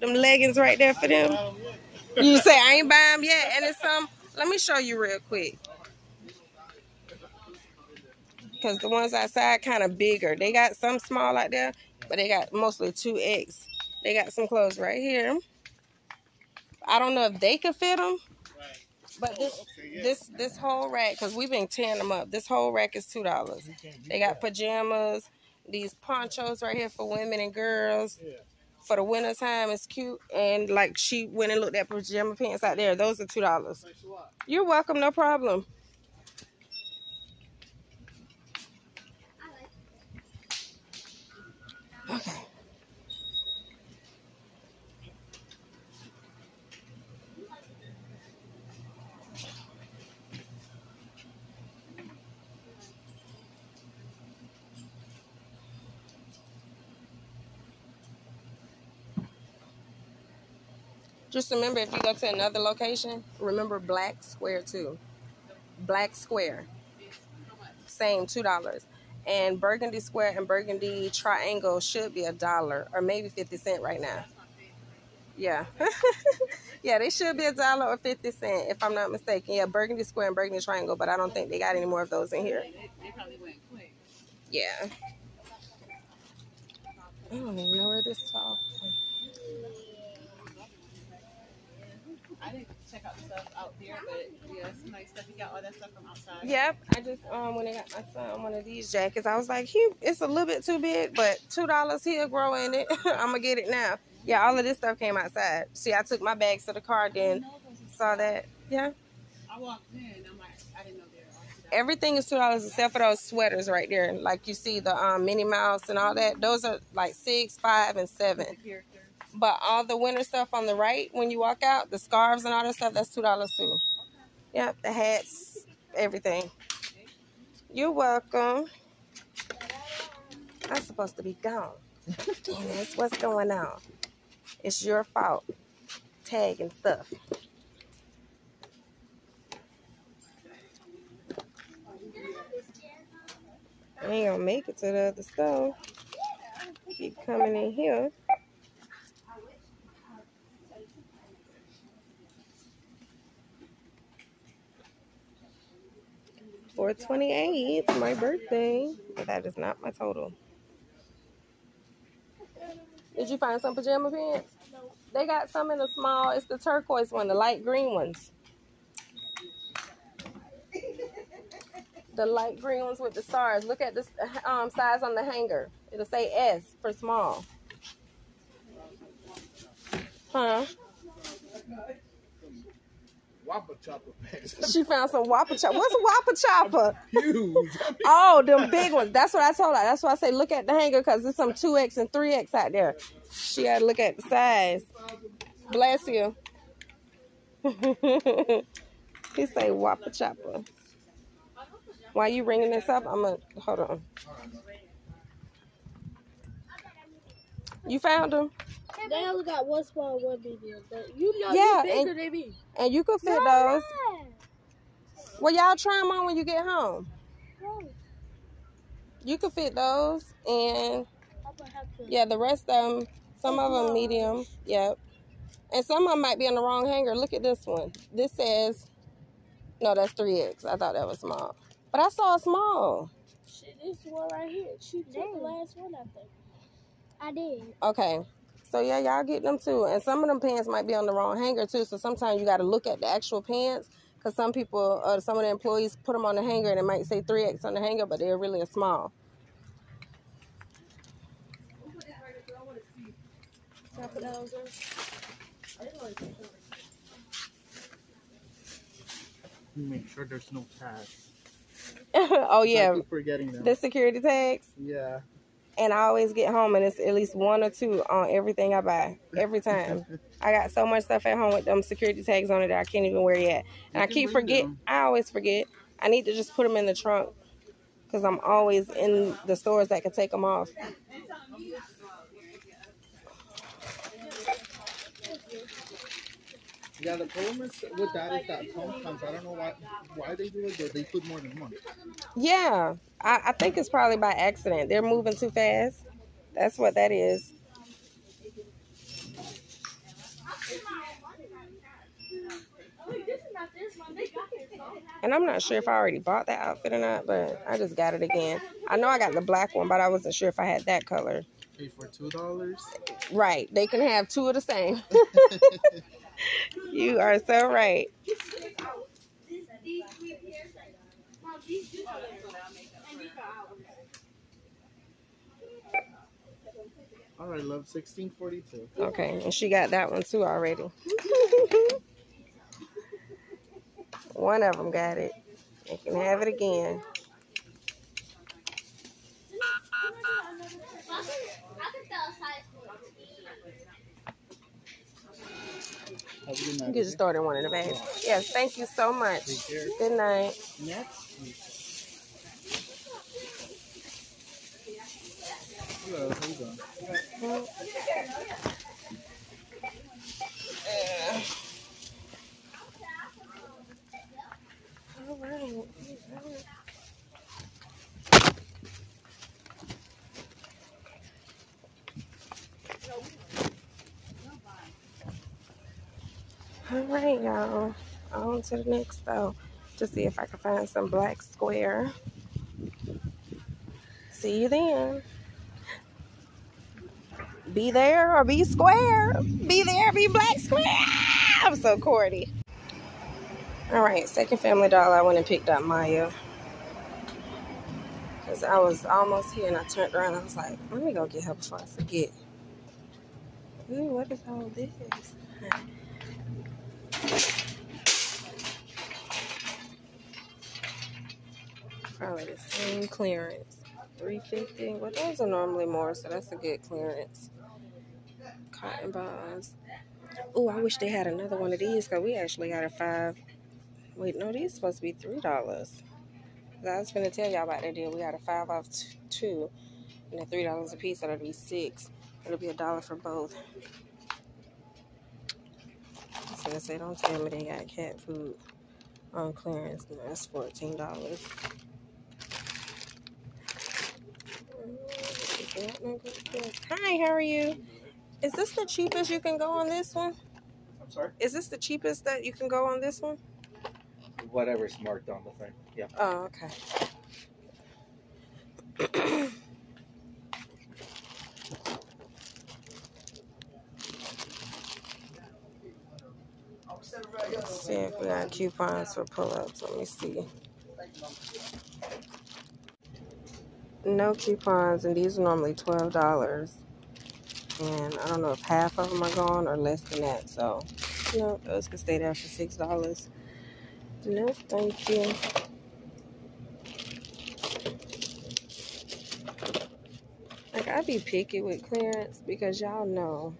Them leggings right there for them. You say I ain't buy them yet, and it's some. Let me show you real quick. Cause the ones outside kind of bigger. They got some small out there, but they got mostly two X. They got some clothes right here. I don't know if they could fit them, but this this this whole rack, cause we've been tearing them up. This whole rack is two dollars. They got pajamas, these ponchos right here for women and girls for the winter time. It's cute. And like she went and looked at pajama pants out there. Those are two dollars. You're welcome, no problem. Okay. Just remember if you go to another location, remember Black Square too. Black Square. Same two dollars. And Burgundy Square and Burgundy Triangle should be a dollar or maybe fifty cent right now. Yeah. yeah, they should be a dollar or fifty cent if I'm not mistaken. Yeah, Burgundy Square and Burgundy Triangle, but I don't think they got any more of those in here. Yeah. I don't even know where this is. I didn't check out the stuff out there, but yeah, some nice stuff. You got all that stuff from outside. Yep, I just um when I got my son one of these jackets, I was like, he it's a little bit too big, but two dollars he'll grow in it. I'm gonna get it now. Yeah, all of this stuff came outside. See, I took my bags to the car, then saw that. Yeah, I walked in, I'm like, I didn't know they were all $2. everything is two dollars except for those sweaters right there. Like you see the um Minnie Mouse and all that. Those are like six, five, and seven. The character. But all the winter stuff on the right, when you walk out, the scarves and all that stuff, that's two dollars too. Yep, the hats, everything. You're welcome. I'm supposed to be gone. Dennis, what's going on? It's your fault. Tag and stuff. I ain't gonna make it to the other stove. Keep coming in here. Four twenty-eight, it's my birthday. But that is not my total. Did you find some pajama pants? They got some in the small. It's the turquoise one, the light green ones. The light green ones with the stars. Look at this um, size on the hanger. It'll say S for small. Huh? Whopper chopper pants. She found some Whopper chopper. What's a Whopper chopper? Huge. Oh, them big ones. That's what I told her. That's why I say look at the hanger because there's some 2X and 3X out there. She got to look at the size. Bless you. he say Whopper chopper. While you ringing this up, I'm going to, hold on. You found them? They only got one small, one medium. But you know, Yeah, you bigger and- than me. And you can fit those. Well, y'all try them on when you get home. You can fit those. And I'm gonna have to. Yeah, the rest of them, some of them medium. Yep. And some of them might be on the wrong hanger. Look at this one. This says, no, that's 3X. I thought that was small. But I saw a small. Shit, this one right here. She took the last one, I think. I did. Okay. So yeah, y'all get them too. And some of them pants might be on the wrong hanger too. So sometimes you got to look at the actual pants. Because some people, uh, some of the employees put them on the hanger and it might say 3X on the hanger, but they're really a small. Make sure there's no tags. oh yeah, I keep forgetting them. the security tags. yeah. And I always get home and it's at least one or two on everything I buy every time. I got so much stuff at home with them security tags on it that I can't even wear yet, and I keep forget. them. I always forget. I need to just put them in the trunk because I'm always in the stores that can take them off. Yeah, the problem is with that is that sometimes I don't know why why they do it, but they put more than one. Yeah, I, I think it's probably by accident. They're moving too fast. That's what that is. And I'm not sure if I already bought that outfit or not, but I just got it again. I know I got the black one, but I wasn't sure if I had that color. Pay for two dollars. Right. They can have two of the same. you are so right. This- these three pairs, like, Mom, these two are there. And these are ours. All right, love. Sixteen forty-two. Okay, and she got that one too already. one of them got it. They can have it again. Have a good You can just throw it in one of the bags. Yes, thank you so much. Good night. Next. Hello. How you doing? All right. All right, y'all. On to the next though, to see if I can find some black square. See you then. Be there or be square. Be there, be black square. Ah, I'm so corny. All right, second family dollar. I went and picked up Maya. Because I was almost here and I turned around. I was like, let me go get her before I forget. Ooh, what is all this? Probably the same clearance. 350 Well, those are normally more, so that's a good clearance. Cotton balls. Oh, I wish they had another one of these because we actually got a five. Wait, no, these supposed to be three dollars. I was gonna tell y'all about that deal. We got a five off two, and at three dollars a piece, that'll be six. It'll be a dollar for both. So I say, don't tell me they got cat food on clearance. No, that's fourteen dollars. Hi, how are you? Is this the cheapest you can go on this one? I'm sorry. Is this the cheapest that you can go on this one? Whatever's marked on the thing. Yeah. Oh, okay. Let's see if we got coupons for pull-ups. Let me see. No coupons, and these are normally twelve dollars. And I don't know if half of them are gone or less than that. So, no, those can stay there for six dollars. No, thank you. Like I be picky with clearance because y'all know.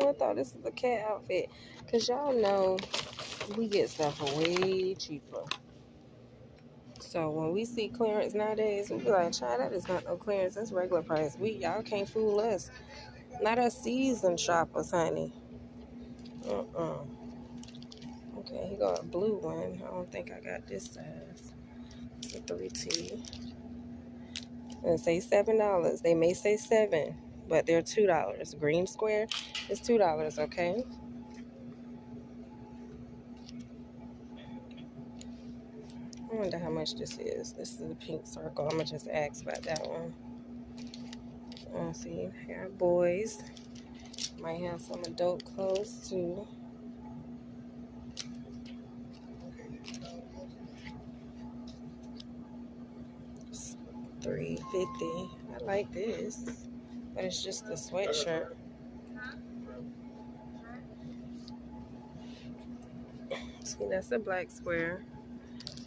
Oh, I thought this was a cat outfit. Cause y'all know we get stuff way cheaper. So when we see clearance nowadays, we be like, "Child, that is not no clearance. That's regular price. We y'all can't fool us. Not us seasoned shoppers, honey. Uh-uh. Okay, he got a blue one. I don't think I got this size. It's a 3T. And say seven dollars. They may say seven, but they're two dollars. Green square is two dollars, okay? I wonder how much this is. This is a pink circle. I'm gonna just ask about that one. Let's see. Here boys. Might have some adult clothes too. Three fifty. I like this, but it's just a sweatshirt. See, that's a black square,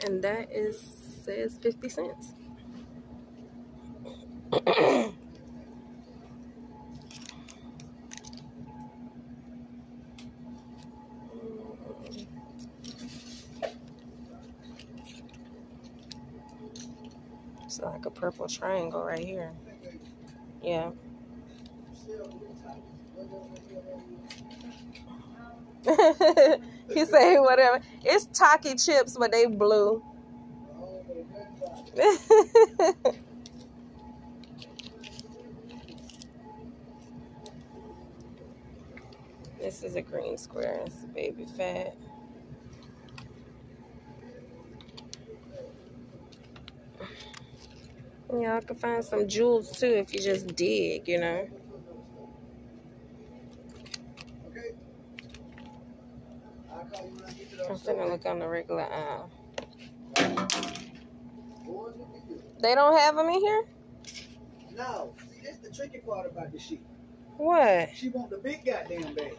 and that is says fifty cents. It's like a purple triangle right here. Yeah. he said whatever. It's Takis chips, but they blue. this is a green square. It's Baby Phat. Y'all can find some jewels too if you just dig, you know. Finna look on the regular aisle. Boys, look at you. They don't have them in here? No, see, that's the tricky part about this shit. What? She want the big goddamn bag.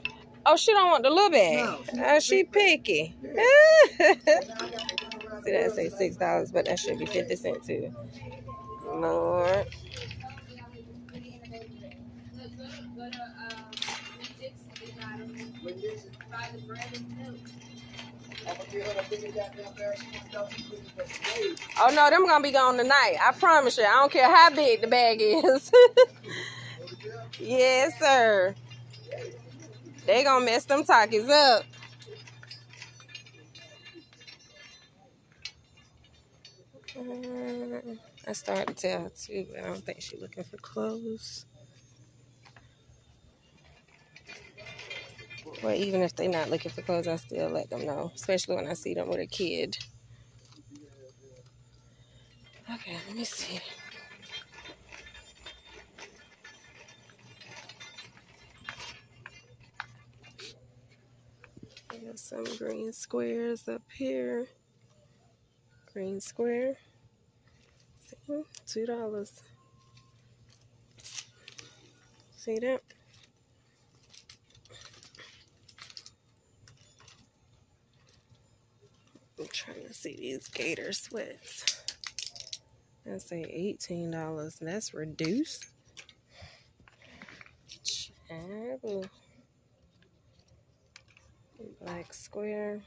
Oh, she don't want the little bag. No, she oh, she the picky. And now I got to go around See that say six dollars, but that should be fifty cent too. Lord. When this is- Oh no, them gonna be gone tonight. I promise you. I don't care how big the bag is. yes, sir. They gonna mess them Takis up. Mm, I started to tell too, but I don't think she's looking for clothes. Well, even if they're not looking for clothes, I still let them know, especially when I see them with a kid. Okay, let me see. There's some green squares up here. Green square. See? Two dollars. See that? I'm trying these gator sweats. I say eighteen dollars. That's reduced. Child. Black square.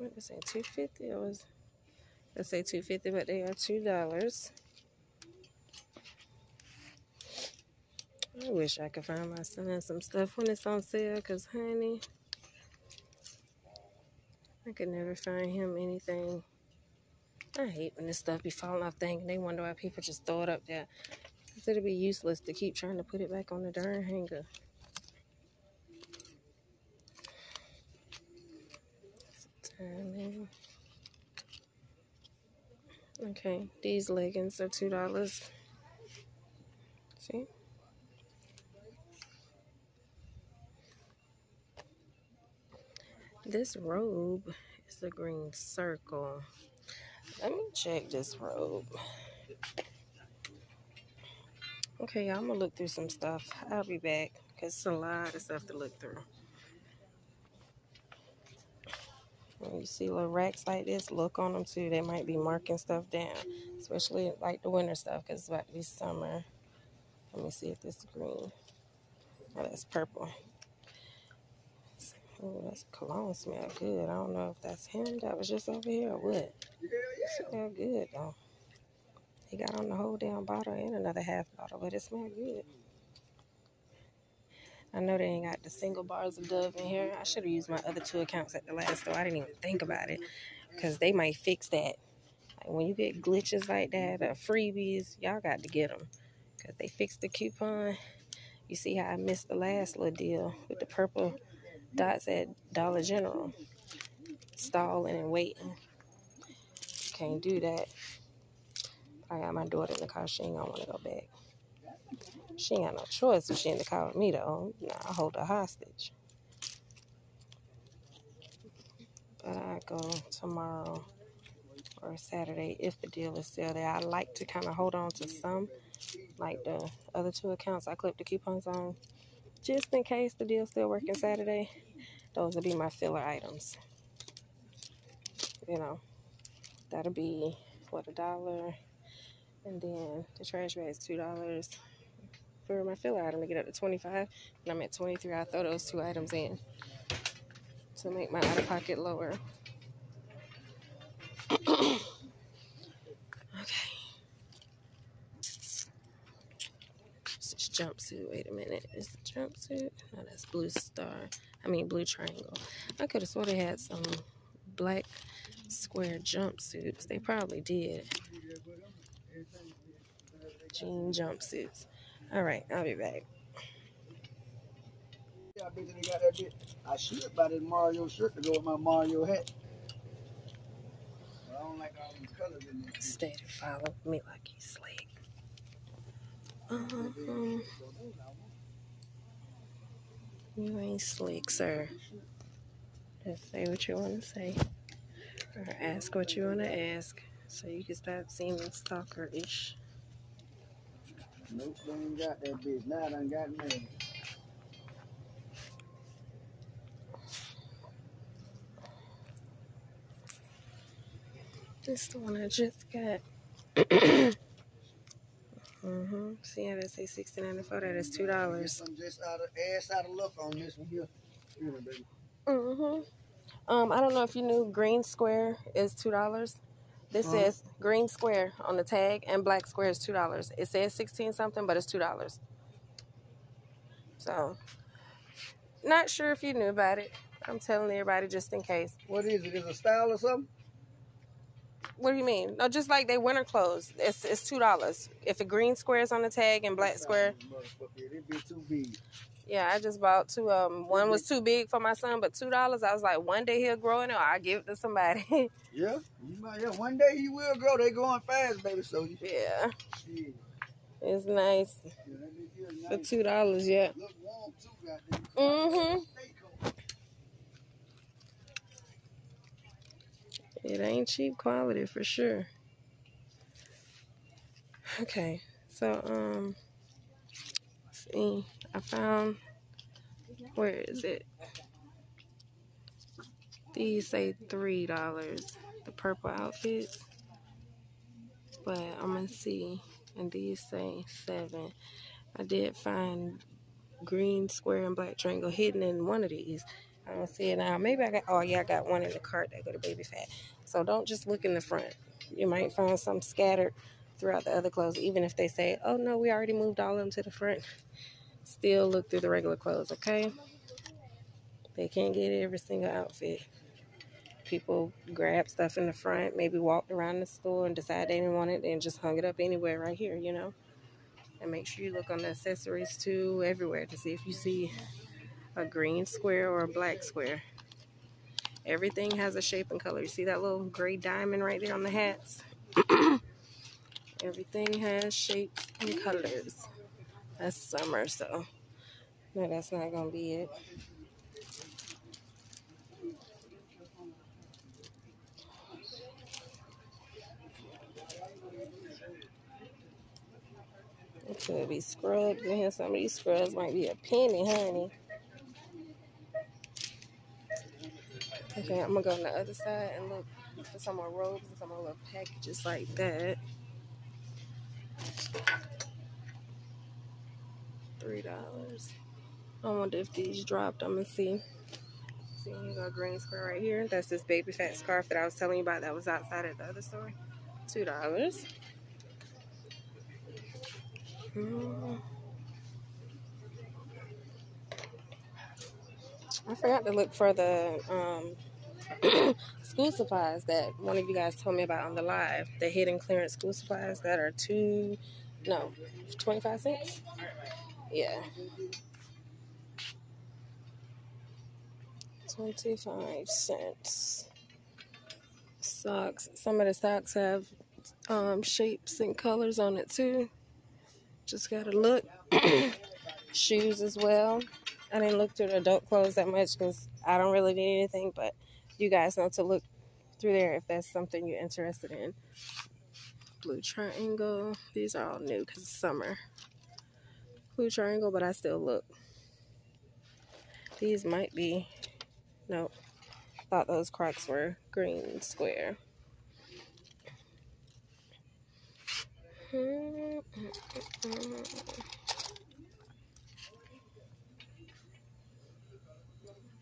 It say? Two fifty or was let's say two fifty, but they are two dollars. I wish I could find my son some stuff when it's on sale, cause honey, I could never find him anything. I hate when this stuff be falling off thing and they wonder why people just throw it up there. Cause it'll be useless to keep trying to put it back on the darn hanger. Okay, these leggings are two dollars. See? This robe is a green circle. Let me check this robe. Okay, I'm gonna look through some stuff. I'll be back because it's a lot of stuff to look through. When you see little racks like this, look on them too. They might be marking stuff down, especially like the winter stuff because it's about to be summer. Let me see if this is green. Oh, that's purple. Oh, that's cologne smell good. I don't know if that's him that was just over here or what. Smell good though. He got on the whole damn bottle and another half bottle, but it smelled good. I know they ain't got the single bars of Dove in here. I should have used my other two accounts at the last store. I didn't even think about it because they might fix that. Like when you get glitches like that or freebies, y'all got to get them because they fixed the coupon. You see how I missed the last little deal with the purple dots at Dollar General. Stalling and waiting. Can't do that. I got my daughter in the car. She ain't gonna want to go back. She ain't got no choice if she in the car with me though. Nah, I hold her hostage. But I go tomorrow or Saturday if the deal is still there. I like to kind of hold on to some, like the other two accounts I clipped the coupons on, just in case the deal's still working Saturday. Those will be my filler items. You know, that'll be what a dollar, and then the trash bag is two dollars for my filler item to get up to 25 and I'm at 23 I throw those two items in to make my out of pocket lower jumpsuit wait a minute is the jumpsuit no that's blue star I mean blue triangle I could have sort of had some black square jumpsuits they probably did jean jumpsuits all right, I'll be back. Yeah, I bet they got that bit. I should buy that Mario shirt to go with my Mario hat. I don't like all them colors in there. Stay to follow me like he's slick. Um, you ain't slick, sir. Just say what you want to say. Or ask what you want to ask. So you can stop seeming stalker-ish. Nope, ain't got that bitch. Now I done got mad. This the one I just got. mm-hmm. See how they say sixty nine for that is two dollars. I'm just out of ass out of luck on this one here. Mm-hmm. Um, I don't know if you knew green square is two dollars. This Huh? says green square on the tag and black square is two dollars. It says sixteen something, but it's two dollars. So not sure if you knew about it. I'm telling everybody just in case. What is it? Is it a style or something? What do you mean? No, just like they winter clothes. It's it's two dollars. If a green square is on the tag and black square, Motherfucker, it be too big. yeah, I just bought two. Um, one was too big for my son, but two dollars. I was like, one day he'll grow in it, or I'll give it to somebody. Yeah, you might. Yeah, one day he will grow. They going fast, baby. So you yeah, shit. it's nice Yeah, here for two dollars. Yeah. Look warm too, goddamn. Mhm. Stay cold. It ain't cheap quality for sure. Okay, so um, see, I found where is it? These say three dollars, the purple outfits, but I'm gonna see, and these say seven. I did find green square and black triangle hidden in one of these. I don't see it now. Maybe I got. Oh yeah, I got one in the cart that go to Baby Phat. So don't just look in the front. You might find some scattered throughout the other clothes, even if they say, "Oh no, we already moved all of them to the front." Still look through the regular clothes, okay? They can't get every single outfit. People grab stuff in the front, maybe walked around the store and decide they didn't want it, and just hung it up anywhere right here, you know. And make sure you look on the accessories too, everywhere to see if you see a green square or a black square. Everything has a shape and color. You see that little gray diamond right there on the hats? Everything has shapes and colors. That's summer, so no, that's not gonna be it. It could be scrubs in here. Some of these scrubs might be a penny, honey. Okay, I'm gonna go on the other side and look for some more robes and some more little packages like that. Three dollars. I wonder if these dropped. I'm gonna see. See, you got a green square right here. That's this Baby Phat scarf that I was telling you about that was outside at the other store. Two dollars. Hmm. I forgot to look for the um, school supplies that one of you guys told me about on the live. The hidden clearance school supplies that are two, no, 25 cents? Yeah. 25 cents. Socks. Some of the socks have um, shapes and colors on it too. Just gotta look. Shoes as well. I didn't look through the adult clothes that much because I don't really need anything, but you guys know to look through there if that's something you're interested in. Blue triangle. These are all new because it's summer. Blue triangle, but I still look. These might be. Nope. Thought those Crocs were green square.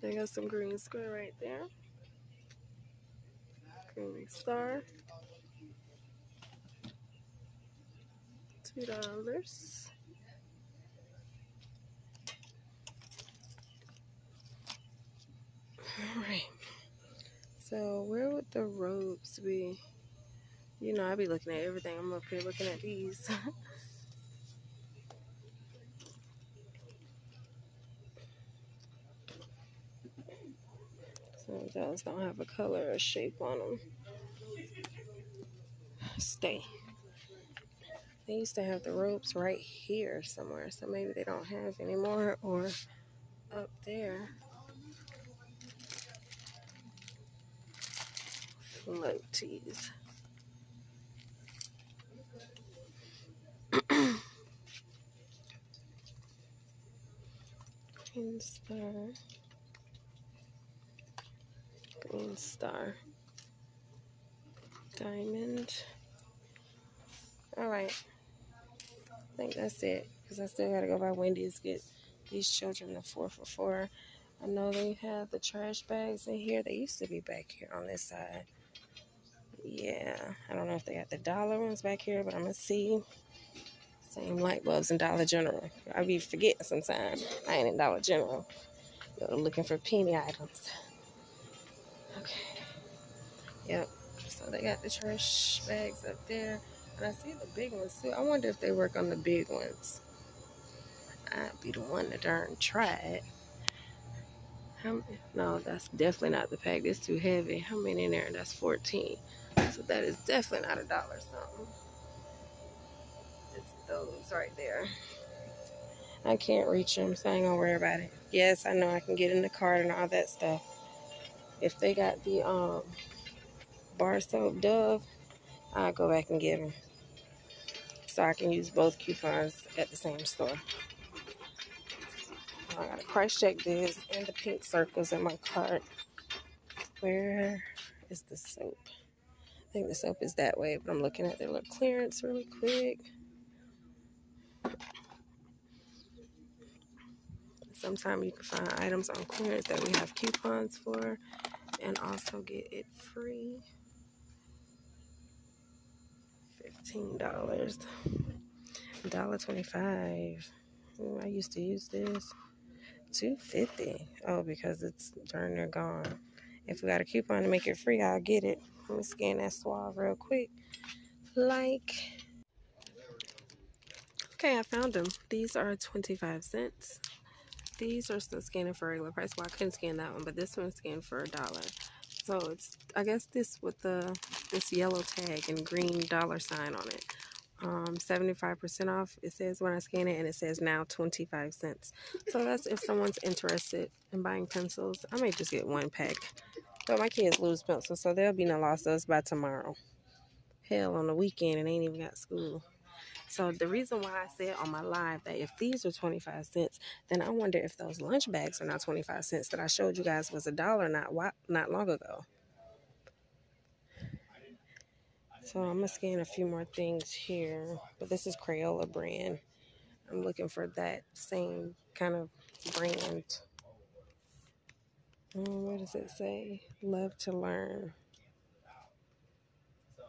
They got some green square right there. Green star. Two dollars. Alright. So where would the robes be? You know, I'd be looking at everything. I'm up here looking at these. those don't have a color or shape on them. stay. They used to have the ropes right here somewhere, so maybe they don't have anymore or up there. Floaties. Green star. Star. Diamond. All right. I think that's it. Because I still got to go by Wendy's get these children the four for four. I know they have the trash bags in here. They used to be back here on this side. Yeah. I don't know if they got the dollar ones back here, but I'm to see. Same light bulbs in Dollar General. I be forgetting sometimes. I ain't in Dollar General. Go looking for penny items. Okay. Yep. So they got the trash bags up there. And I see the big ones too. I wonder if they work on the big ones. I'd be the one to darn try it. How, no, that's definitely not the pack. It's too heavy. How many in there? That's 14. So that is definitely not a dollar something. It's those right there. I can't reach them, so I ain't gonna worry about it. Yes, I know I can get in the cart and all that stuff. If they got the um bar soap Dove, I'll go back and get them. So I can use both coupons at the same store. I gotta price check this and the pink circles in my cart. Where is the soap? I think the soap is that way, but I'm looking at their little clearance really quick. Sometimes you can find items on clearance that we have coupons for and also get it free. $15. $1.25. I used to use this. 250 Oh, because it's darn near gone. If we got a coupon to make it free, I'll get it. Let me scan that swab real quick. Like. Okay, I found them. These are 25 cents. These are still scanning for a regular price. Well, I couldn't scan that one, but this one's scanned for a dollar. So it's, I guess this with the, this yellow tag and green dollar sign on it um, 75% off. It says when I scan it, and it says now 25 cents. So that's if someone's interested in buying pencils. I may just get one pack. But my kids lose pencils, so there'll be no loss of us by tomorrow. Hell, on the weekend, and they ain't even got school. So the reason why I said on my live that if these are 25 cents, then I wonder if those lunch bags are not 25 cents that I showed you guys was a dollar not not long ago. So I'm gonna scan a few more things here, but this is Crayola brand. I'm looking for that same kind of brand. Oh, what does it say? Love to learn.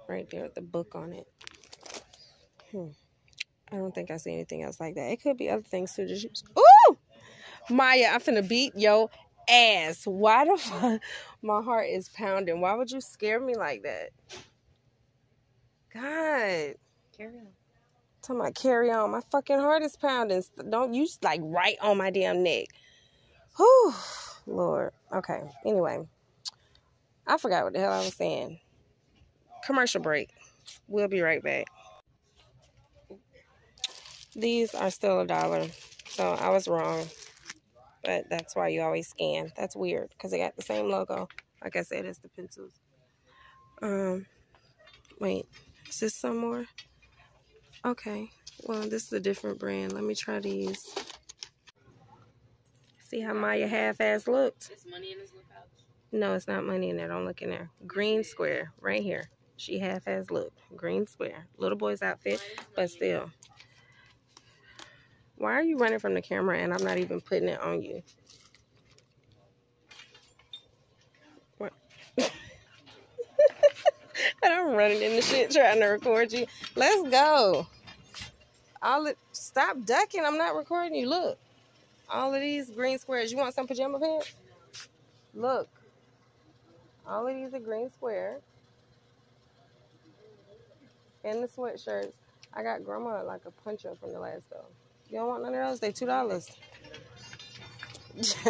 Right there with the book on it. Hmm. I don't think I see anything else like that. It could be other things too. Just ooh, Maya, I'm finna beat yo ass. Why the fuck? My heart is pounding. Why would you scare me like that? God. Carry on. Talking about carry on. My fucking heart is pounding. Don't you like right on my damn neck. Whew. Lord. Okay. Anyway. I forgot what the hell I was saying. Commercial break. We'll be right back. These are still a dollar. So I was wrong. But that's why you always scan. That's weird. Because they got the same logo. Like I said, as the pencils. Um, wait. Is this some more? Okay. Well, this is a different brand. Let me try these. See how Maya half-ass looked? It's money in this little pouch. No, it's not money in there. Don't look in there. Green square. Right here. She half-ass look. Green square. Little boy's outfit. But still. Why are you running from the camera and I'm not even putting it on you? What? and I'm running in the shit trying to record you. Let's go. All it, stop ducking. I'm not recording you. Look. All of these green squares. You want some pajama pants? Look. All of these are green square. And the sweatshirts. I got grandma like a puncher from the last though. You don't want none of those? They two dollars.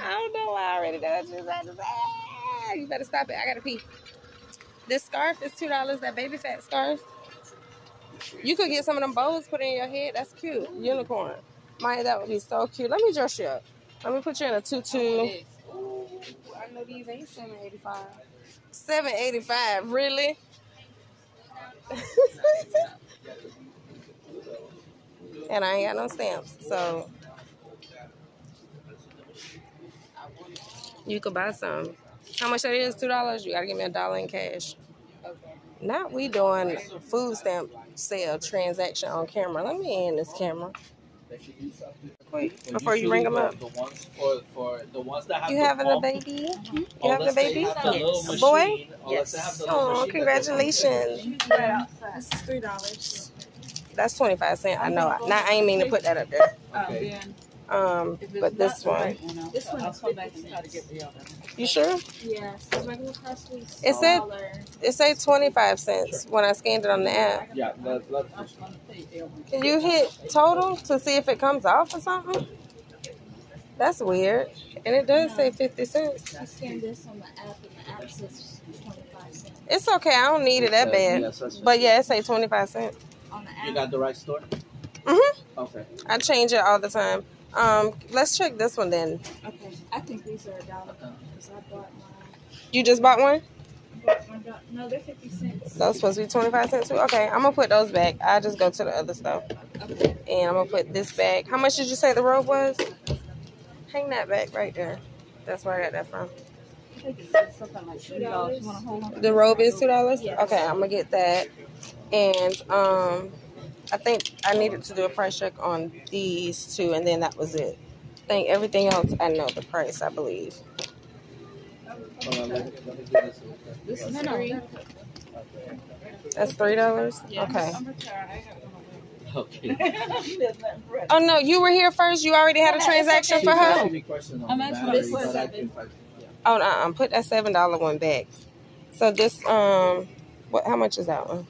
I don't know why I already what you said to say. you better stop it. I gotta pee. This scarf is two dollars. That Baby Phat scarf. You could get some of them bows put in your head. That's cute. Unicorn. Maya, that would be so cute. Let me dress you up. Let me put you in a tutu. Is. I know these ain't seven eighty five. Seven eighty five. Really? and I ain't got no stamps, so you could buy some. How much that is? Two dollars. You gotta give me a dollar in cash. Not we doing food stamp sale transaction on camera. Let me end this camera. Wait, before you ring them up. The ones for, for the ones that have You the having a pump, baby? You oh, unless having a baby? have the little A machine, boy? Oh, unless they have the little Oh, machine that they- congratulations. This is three dollars. That's twenty five cent. I know. Now I ain't mean to put that up there. Okay. Oh, Then Um, but this one. right one, This one I'll come back and try to get the other. You sure? Yeah, so regular price was It said- It say twenty five cents when I scanned it on the app. Yeah, let, let, I was gonna say, they'll- Can you hit total to see if it comes off or something? That's weird. And it does say fifty cents. I scanned this on the app and the app says twenty five cents. It's okay. I don't need it that bad. Yes, that's But yeah, it say twenty five cents. On the You got the right store? Mhm. Okay. I change it all the time. Um, let's check this one then. Okay. I think these are a dollar because I bought my You just bought one? bought no, they're fifty cents. Those supposed to be twenty five cents too. Okay, I'm gonna put those back. I just go to the other stuff, Okay. and I'm gonna put this back. How much did you say the robe was? Hang that back right there. That's where I got that from. I think it's something like two dollars. You wanna hold on? The robe is two dollars. Yes. Okay, I'm gonna get that. And um, I think I needed to do a price check on these two, and then that was it. I think everything else I know the price. I believe. Hold on, let me, let me do this. real quick. This is No, no, three. That's three dollars. Yeah. Okay. I'm retired. I ain't got one Okay. of them. There's nothing for it. Oh no, you were here first. You already had a transaction for her. asking me questions on I'm the asking battery, this I seven. can find- yeah. Oh, uh, put that seven dollar one back. So this um, what? How much is that one?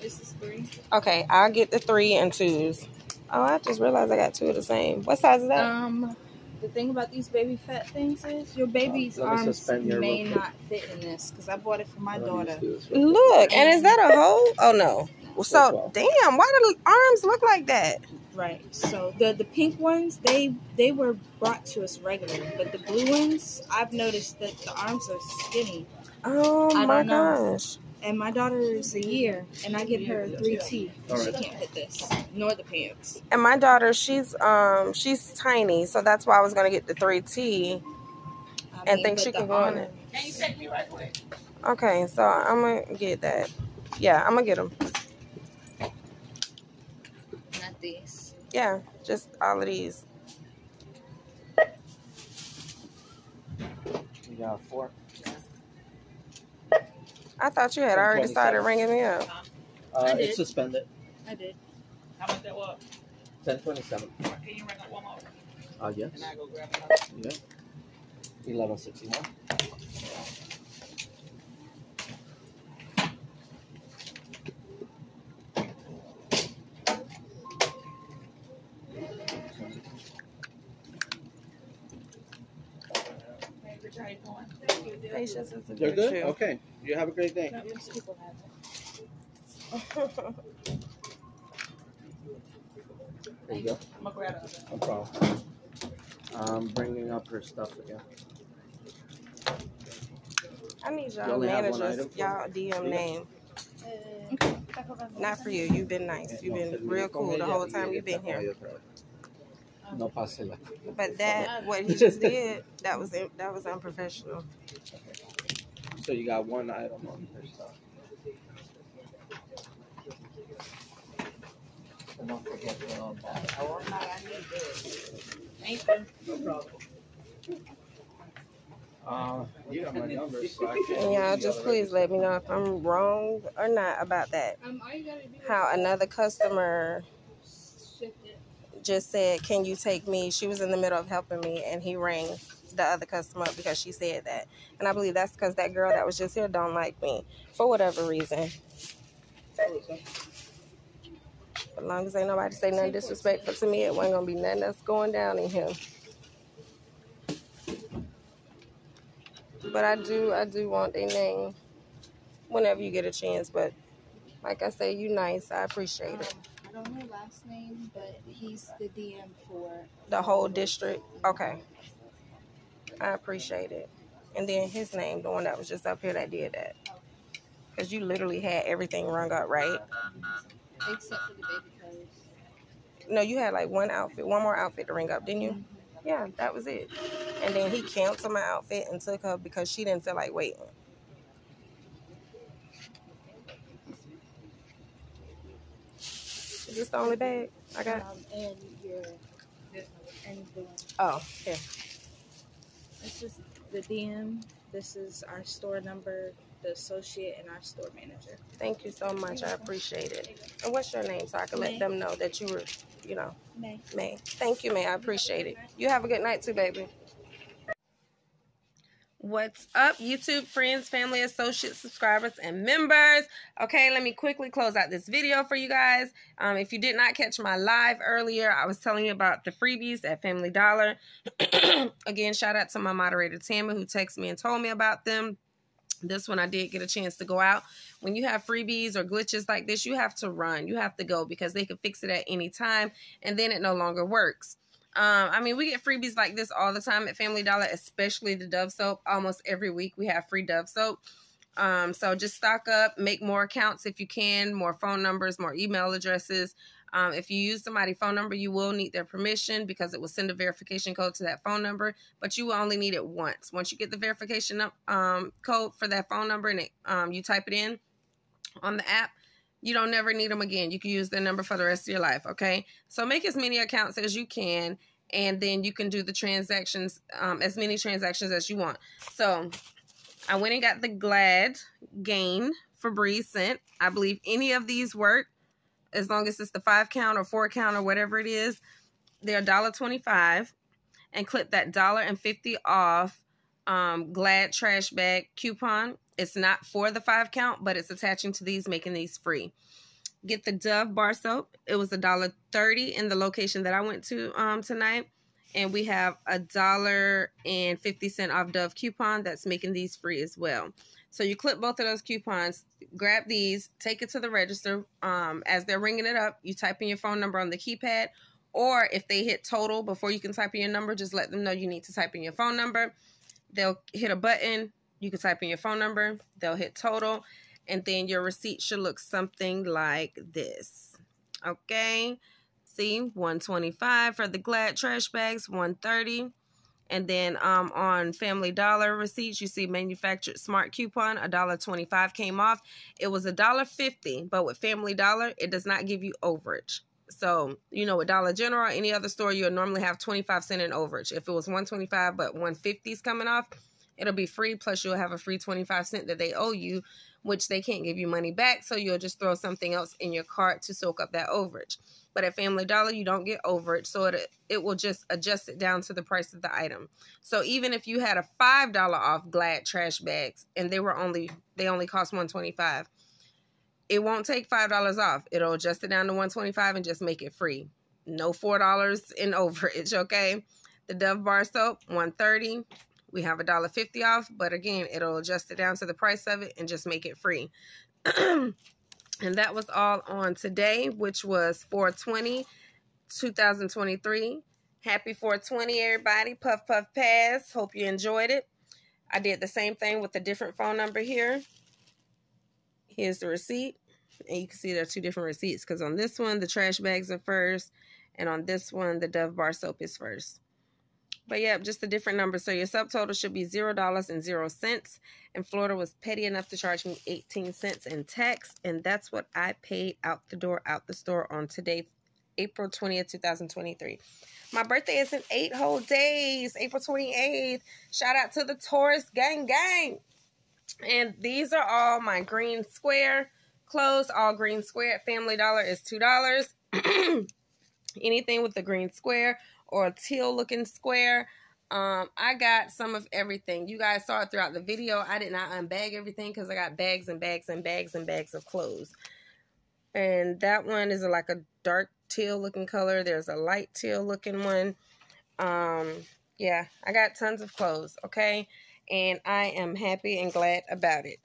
This is three. Okay, I'll get the three and twos. Oh, I just realized I got two of the same. What size is that? Um, the thing about these Baby Phat things is your baby's let me arms may not fit in this because I bought it for my Let daughter. just do this real quick. Look, and is that a hole? Oh no. That's So damn, why do the arms look like that? Right. So the the pink ones they they were brought to us regular, but the blue ones I've noticed that the arms are skinny. Oh I my don't know. gosh. And my daughter is a year, and I get her three T. All She can't fit this nor the pants. And my daughter, she's um she's tiny, so that's why I was gonna get the three T. I And think she can go in it. Can you take me right quick? Okay, so I'm gonna get that. Yeah, I'm gonna get them. Not these. Yeah, just all of these. You got four. I thought you had already started ringing me up. Uh, I did. it's suspended. I did. How much that was? Ten twenty-seven. Can you ring up one more? Uh, yes. And I go grab another. Yeah. Eleven sixty-one. Hey, Rich, how you? Patience is a They're good. virtue. Okay. You have a great day. Most people have it. There you go. I'm gonna grab another. No problem. I'm bringing up her stuff again. I need You y'all only have one managers, y'all DM name. Not for you. You've been nice. You've been real cool the whole time you've been here. No pasela. But that, what he just did, that was that was unprofessional. So you got one item on your stuff. And don't forget the um, no, I need this. Thank you. No problem. Uh, you got my number, so I can Y'all just please let me know if I'm wrong or not about that. Um, all you gotta do How another customer is shift it. just said, "Can you take me?" She was in the middle of helping me, and he rang the other customer because she said that. And I believe that's because that girl that was just here don't like me for whatever reason. As long as ain't nobody say nothing disrespectful to me, it wasn't gonna be nothing that's going down in here. But I do, I do want their name whenever you get a chance. But like I say, you nice. I appreciate it. Um, I don't know last name, but he's the DM for The whole district. Okay. I appreciate it. And then his name, the one that was just up here that did that. Because you literally had everything rung up, right? except for the baby clothes. No, you had like one outfit, one more outfit to ring up, didn't you? Yeah, that was it. And then he canceled my outfit and took her because she didn't feel like waiting. Is this the only bag I got? Um, and your and the Oh, yeah. This is the DM. This is our store number, the associate, and our store manager. Thank you so much. I appreciate it. And what's your name so I can let them know that you were, you know, May. May. Thank you, May. I appreciate it. You have a good night too, baby. What's up, YouTube friends, family, associates, subscribers, and members? Okay, let me quickly close out this video for you guys. Um, if you did not catch my live earlier, I was telling you about the freebies at Family Dollar. Again, shout out to my moderator, Tammy, who texted me and told me about them. This one I did get a chance to go out. When you have freebies or glitches like this, you have to run. You have to go because they can fix it at any time and then it no longer works. Um, I mean, we get freebies like this all the time at Family Dollar, especially the Dove soap. Almost every week we have free Dove soap. Um, so just stock up, make more accounts if you can, more phone numbers, more email addresses. Um, if you use somebody's phone number, you will need their permission because it will send a verification code to that phone number, but you will only need it once. Once you get the verification um, code for that phone number and it, um, you type it in on the app, you don't never need them again. You can use their number for the rest of your life, okay? So make as many accounts as you can, and then you can do the transactions, um, as many transactions as you want. So I went and got the Glad Gain Febreze scent. I believe any of these work as long as it's the five count or four count or whatever it is. They're $1.25 and clip that dollar and fifty off um, Glad trash bag coupon. It's not for the five count, but it's attaching to these, making these free. Get the Dove bar soap. It was a dollar thirty in the location that I went to um, tonight, and we have a dollar and fifty cent off Dove coupon that's making these free as well. So you clip both of those coupons, grab these, take it to the register. Um, as they're ringing it up, you type in your phone number on the keypad, or if they hit total before you can type in your number, just let them know you need to type in your phone number. They'll hit a button. You can type in your phone number. They'll hit total, and then your receipt should look something like this. Okay. See, 125 for the Glad trash bags, 130. And then um, on Family Dollar receipts, you see manufactured smart coupon, $1.25 came off. It was $1.50, but with Family Dollar, it does not give you overage. So, you know, with Dollar General, any other store, you'll normally have 25 cent in overage. If it was 125 but 150 is coming off, it'll be free. Plus, you'll have a free 25 cent that they owe you, which they can't give you money back. So you'll just throw something else in your cart to soak up that overage. But at Family Dollar, you don't get overage, so it it will just adjust it down to the price of the item. So even if you had a five dollar off Glad trash bags and they were only they only cost one twenty five, it won't take five dollars off. It'll adjust it down to one twenty five and just make it free. No four dollars in overage. Okay, the Dove bar soap one thirty. We have a dollar fifty off, but again, it'll adjust it down to the price of it and just make it free. And that was all on today, which was 420, 2023. Happy 420, everybody. Puff, puff, pass. Hope you enjoyed it. I did the same thing with a different phone number here. Here's the receipt. And you can see there are two different receipts because on this one, the trash bags are first. And on this one, the Dove bar soap is first. But yeah, just a different number. So your subtotal should be $0 and 0 cents. And Florida was petty enough to charge me 18 cents in tax. And that's what I paid out the door, out the store on today, April 20th, 2023. My birthday is in eight whole days, April 28th. Shout out to the Taurus gang gang. And these are all my green square clothes. All green square Family Dollar is $2. Anything with the green square or a teal looking square. Um, I got some of everything. You guys saw it throughout the video. I did not unbag everything because I got bags and bags and bags and bags of clothes. And that one is like a dark teal looking color. There's a light teal looking one. Um, yeah, I got tons of clothes, okay? and I am happy and glad about it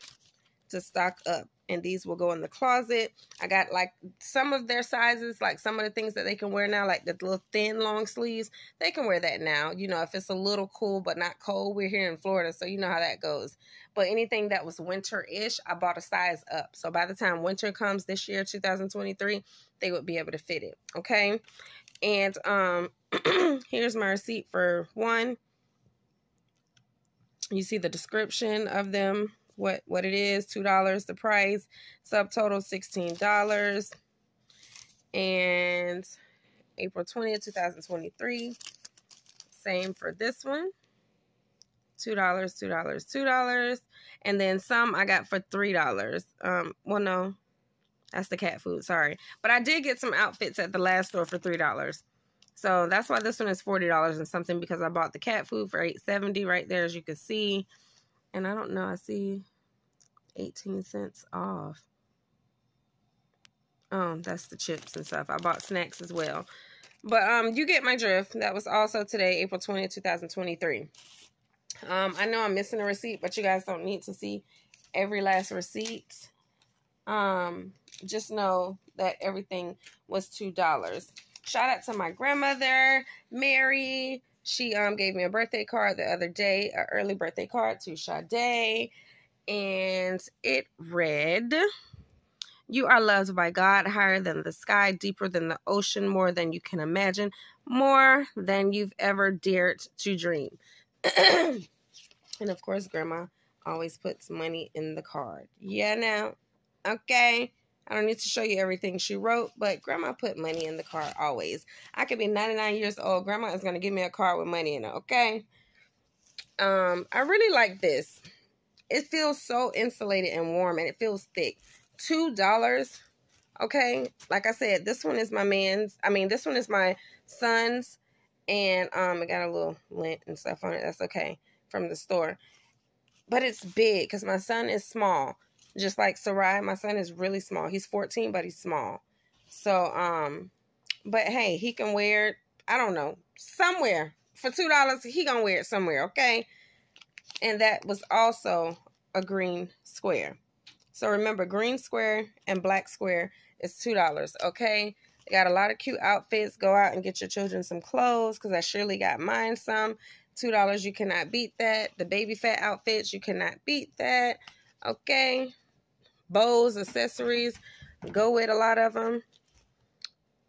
to stock up. And these will go in the closet. I got like some of their sizes, like some of the things that they can wear now, like the little thin long sleeves. They can wear that now. You know, if it's a little cool but not cold. We're here in Florida, so you know how that goes. But anything that was winter-ish, I bought a size up. So by the time winter comes this year, 2023, they would be able to fit it. Okay. And um here's my receipt for one. You see the description of them what what it is two dollars the price subtotal sixteen dollars. And april 20th 2023 same for this one. two dollars two dollars two dollars. And then some i got for three dollars. Um well no that's the cat food sorry. But i did get some outfits at the last store for three dollars. So that's why this one is forty dollars and something because i bought the cat food for 870 right there as you can see and I don't know, I see 18 cents off. Oh, that's the chips and stuff. I bought snacks as well. But um, you get my drift. That was also today, April 20th, 2023. Um, I know I'm missing a receipt, but you guys don't need to see every last receipt. Um, just know that everything was $2. Shout out to my grandmother, Mary. She um gave me a birthday card the other day, an early birthday card to Sade. And it read, You are loved by God, higher than the sky, deeper than the ocean, more than you can imagine, more than you've ever dared to dream. and of course, Grandma always puts money in the card. Yeah, now, okay. I don't need to show you everything she wrote, but grandma put money in the card always. I could be 99 years old. Grandma is going to give me a card with money in it, okay? Um, I really like this. It feels so insulated and warm and it feels thick. $2, okay? Like I said, this one is my man's. I mean, this one is my son's. And um, it got a little lint and stuff on it. That's okay from the store. But it's big because my son is small. Just like Sarai, my son is really small. He's 14, but he's small. So, um, but hey, he can wear it, I don't know, somewhere. For $2, he gonna wear it somewhere, okay? And that was also a green square. So remember, green square and black square is $2, okay? They got a lot of cute outfits. Go out and get your children some clothes because I surely got mine some. $2, you cannot beat that. The Baby Phat outfits, you cannot beat that. Okay bows, accessories. Go with a lot of them.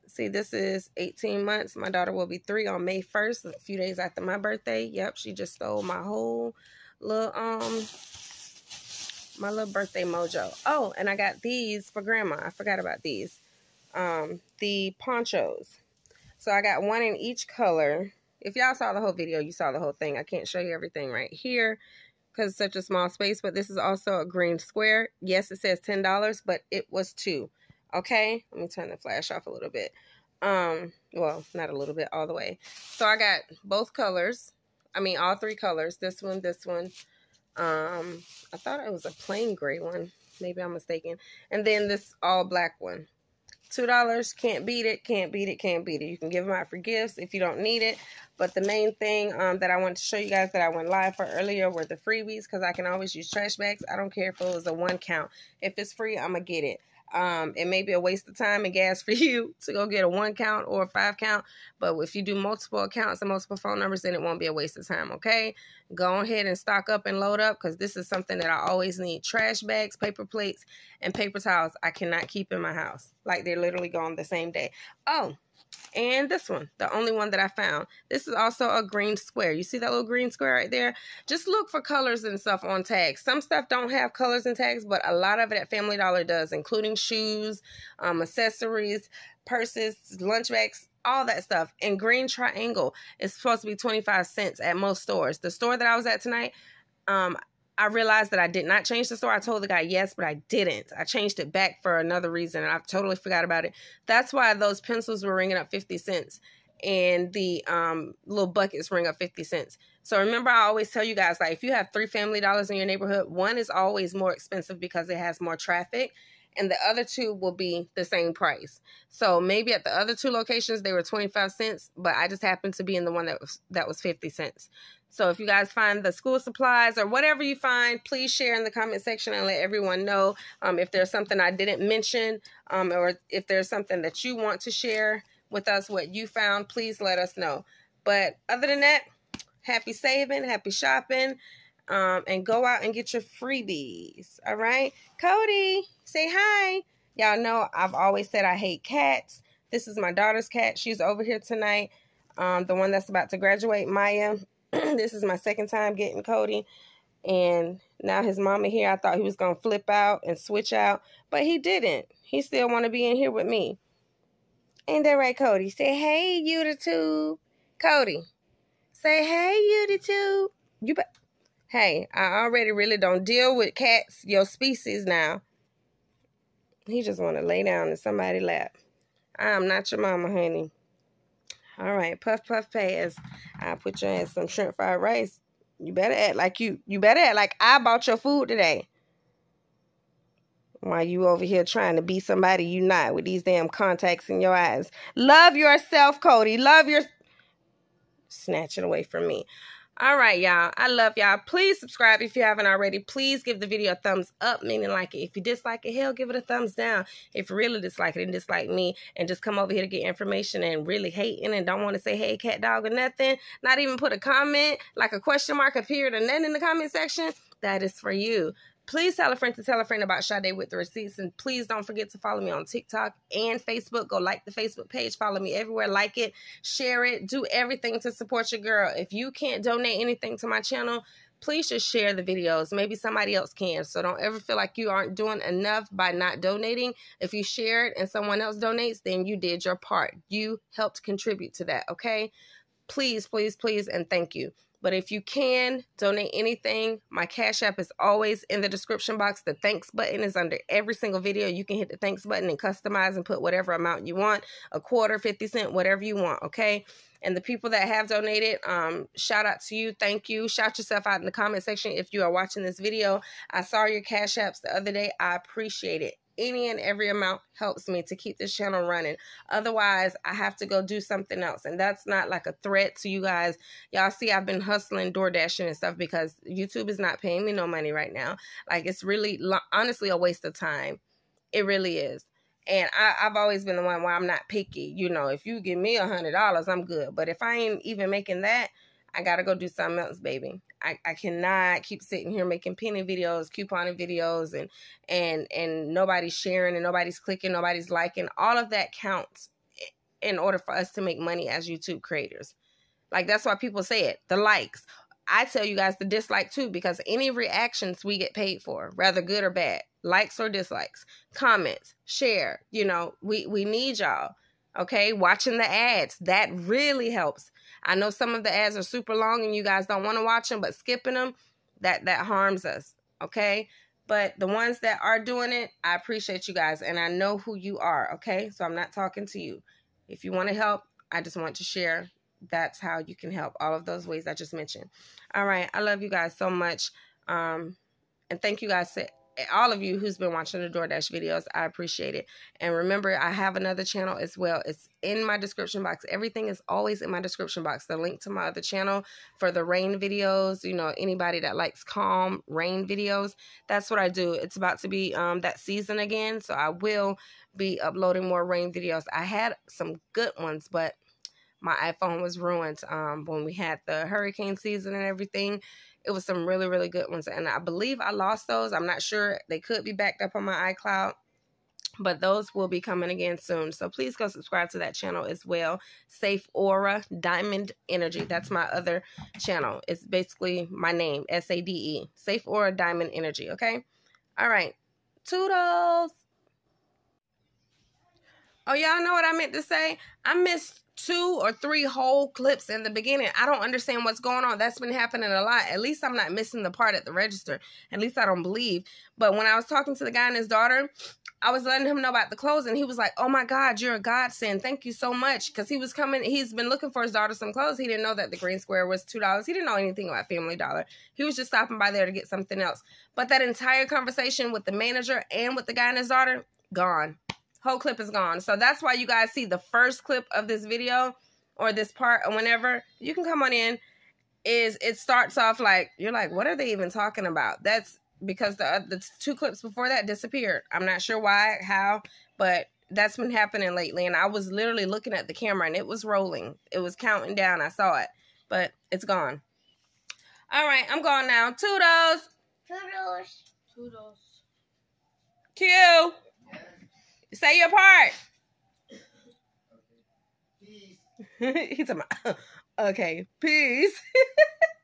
See, this is 18 months. My daughter will be three on May 1st, a few days after my birthday. Yep, she just stole my whole little, um, my little birthday mojo. Oh, and I got these for grandma. I forgot about these. Um, the ponchos. So I got one in each color. If y'all saw the whole video, you saw the whole thing. I can't show you everything right here because it's such a small space, but this is also a green square. Yes, it says $10, but it was two. Okay, let me turn the flash off a little bit. Um, well, not a little bit, all the way. So I got both colors. I mean, all three colors. This one, this one. Um, I thought it was a plain gray one. Maybe I'm mistaken. And then this all black one. $2. Can't beat it. Can't beat it. Can't beat it. You can give them out for gifts if you don't need it. But the main thing um, that I wanted to show you guys that I went live for earlier were the freebies because I can always use trash bags. I don't care if it was a one count. If it's free, I'm going to get it. Um, it may be a waste of time and gas for you to go get a one count or a five count, but if you do multiple accounts and multiple phone numbers, then it won't be a waste of time, okay? Go ahead and stock up and load up because this is something that I always need. Trash bags, paper plates, and paper towels I cannot keep in my house. Like they're literally gone the same day. Oh, and this one, the only one that I found. This is also a green square. You see that little green square right there? Just look for colors and stuff on tags. Some stuff don't have colors and tags, but a lot of it at Family Dollar does, including shoes, um, accessories, purses, lunch bags, all that stuff. And green triangle is supposed to be 25 cents at most stores. The store that I was at tonight, um, I realized that I did not change the store. I told the guy yes, but I didn't. I changed it back for another reason, and I totally forgot about it. That's why those pencils were ringing up 50 cents and the um, little buckets ring up 50 cents. So remember, I always tell you guys, like, if you have three family dollars in your neighborhood, one is always more expensive because it has more traffic and the other two will be the same price. So maybe at the other two locations they were 25 cents, but I just happened to be in the one that was that was 50 cents. So if you guys find the school supplies or whatever you find, please share in the comment section and let everyone know um, if there's something I didn't mention um, or if there's something that you want to share with us, what you found, please let us know. But other than that, happy saving, happy shopping, um, and go out and get your freebies. All right. Cody, say hi. Y'all know I've always said I hate cats. This is my daughter's cat. She's over here tonight. Um, the one that's about to graduate, Maya. this is my second time getting Cody. And now his mama here, I thought he was going to flip out and switch out. But he didn't. He still want to be in here with me. Ain't that right, Cody? Say, hey, YouTube. Cody, say, hey, YouTube. You bet. Hey, I already really don't deal with cats, your species now. He just want to lay down in somebody's lap. I am not your mama, honey. All right, puff puff pass. I put your ass some shrimp fried rice. You better act like you. You better act like I bought your food today. While you over here trying to be somebody you not with these damn contacts in your eyes. Love yourself, Cody. Love your. Snatch it away from me. All right, y'all. I love y'all. Please subscribe if you haven't already. Please give the video a thumbs up, meaning like it. If you dislike it, hell, give it a thumbs down. If you really dislike it and dislike me and just come over here to get information and really hating and don't want to say, hey, cat dog or nothing, not even put a comment, like a question mark, a period, or nothing in the comment section, that is for you. Please tell a friend to tell a friend about Sade with the receipts. And please don't forget to follow me on TikTok and Facebook. Go like the Facebook page. Follow me everywhere. Like it, share it, do everything to support your girl. If you can't donate anything to my channel, please just share the videos. Maybe somebody else can. So don't ever feel like you aren't doing enough by not donating. If you share it and someone else donates, then you did your part. You helped contribute to that, okay? Please, please, please, and thank you. But if you can donate anything, my Cash App is always in the description box. The thanks button is under every single video. You can hit the thanks button and customize and put whatever amount you want a quarter, 50 cent, whatever you want. Okay. And the people that have donated, um, shout out to you. Thank you. Shout yourself out in the comment section if you are watching this video. I saw your Cash Apps the other day. I appreciate it any and every amount helps me to keep this channel running. Otherwise, I have to go do something else. And that's not like a threat to you guys. Y'all see, I've been hustling, door dashing and stuff because YouTube is not paying me no money right now. Like, it's really, honestly, a waste of time. It really is. And I, have always been the one where I'm not picky. You know, if you give me a $100, I'm good. But if I ain't even making that, I gotta go do something else, baby. I, I cannot keep sitting here making penny videos, couponing videos, and and and nobody's sharing and nobody's clicking, nobody's liking. All of that counts in order for us to make money as YouTube creators. Like that's why people say it. The likes. I tell you guys the dislike too, because any reactions we get paid for, rather good or bad, likes or dislikes, comments, share. You know, we we need y'all. Okay, watching the ads that really helps I know some of the ads are super long and you guys don't want to watch them, but skipping them, that that harms us. Okay? But the ones that are doing it, I appreciate you guys and I know who you are, okay? So I'm not talking to you. If you want to help, I just want to share that's how you can help all of those ways I just mentioned. All right, I love you guys so much. Um and thank you guys all of you who's been watching the DoorDash videos. I appreciate it. And remember, I have another channel as well. It's in my description box. Everything is always in my description box. The link to my other channel for the rain videos, you know, anybody that likes calm rain videos, that's what I do. It's about to be um, that season again, so I will be uploading more rain videos. I had some good ones, but my iPhone was ruined um, when we had the hurricane season and everything. It was some really, really good ones. And I believe I lost those. I'm not sure. They could be backed up on my iCloud. But those will be coming again soon. So please go subscribe to that channel as well. Safe Aura Diamond Energy. That's my other channel. It's basically my name, S-A-D-E. Safe Aura Diamond Energy, okay? All right. Toodles. Oh, y'all know what I meant to say? I missed two or three whole clips in the beginning. I don't understand what's going on. That's been happening a lot. At least I'm not missing the part at the register. At least I don't believe. But when I was talking to the guy and his daughter, I was letting him know about the clothes, and he was like, "Oh my God, you're a godsend! Thank you so much." Because he was coming, he's been looking for his daughter some clothes. He didn't know that the Green Square was two dollars. He didn't know anything about Family Dollar. He was just stopping by there to get something else. But that entire conversation with the manager and with the guy and his daughter, gone whole clip is gone. So that's why you guys see the first clip of this video or this part or whenever. You can come on in. is it starts off like you're like, what are they even talking about? That's because the uh, the two clips before that disappeared. I'm not sure why, how, but that's been happening lately. And I was literally looking at the camera and it was rolling. It was counting down. I saw it, but it's gone. All right, I'm going now. Toodles. Toodles. Toodles. Q. Say your part. He's a okay. Peace.